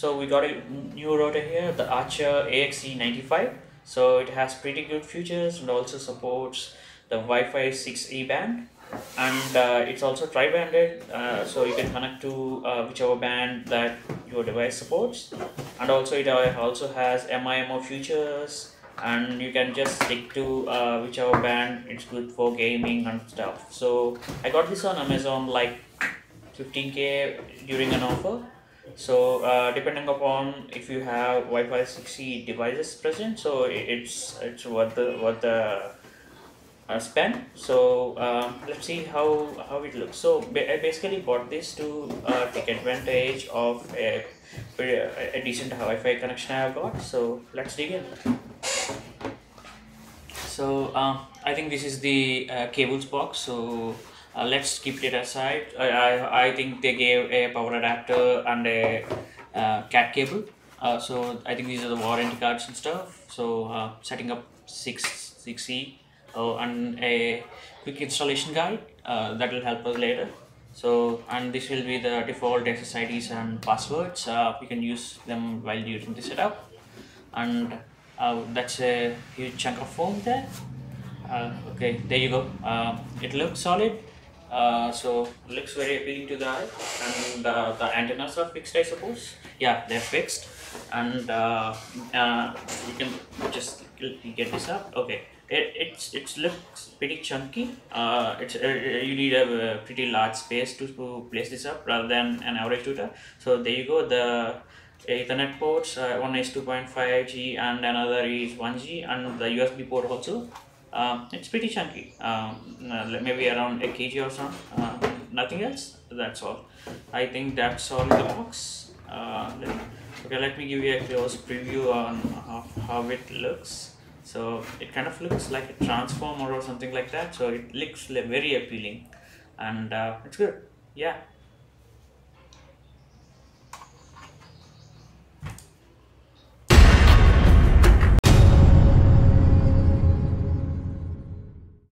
so we got a new router here the Archer AXE95 so it has pretty good features and also supports the Wi-Fi 6E band. And uh, it's also tri-banded uh, so you can connect to uh, whichever band that your device supports. And also it uh, also has MIMO features and you can just stick to uh, whichever band it's good for gaming and stuff. So I got this on Amazon like 15k during an offer so uh, depending upon if you have Wi-Fi 6E devices present so it's it's what the what the uh, spend. So uh, let's see how how it looks. So ba- I basically bought this to uh, take advantage of a, a, a decent Wi-Fi connection I've got. So let's dig in. So um, I think this is the uh, cables box. So uh, let's keep it aside. I, I, I think they gave a power adapter and a uh, cat cable. Uh, so I think these are the warranty cards and stuff. So uh, setting up 6 6E uh, and a quick installation guide uh, that will help us later. So and this will be the default SSIDs and passwords. Uh, we can use them while using the setup. And uh, that's a huge chunk of foam there. Uh, okay there you go. Uh, it looks solid uh, so looks very appealing to the eye and uh, the antennas are fixed I suppose. Yeah they're fixed. And uh, uh, you can just get this up. Okay. It, it's it looks pretty chunky. Uh, it's uh, you need a, pretty large space to, to place this up rather than an average router so there you go. The ethernet ports one is 2.5g and another is 1g and the usb port also um, it's pretty chunky. Um, uh, maybe around a kg or so. Uh, nothing else. That's all. I think that's all in the box. Uh, okay let me give you a close preview on how, how it looks. So it kind of looks like a transformer or something like that. So it looks very appealing. And uh, it's good. Yeah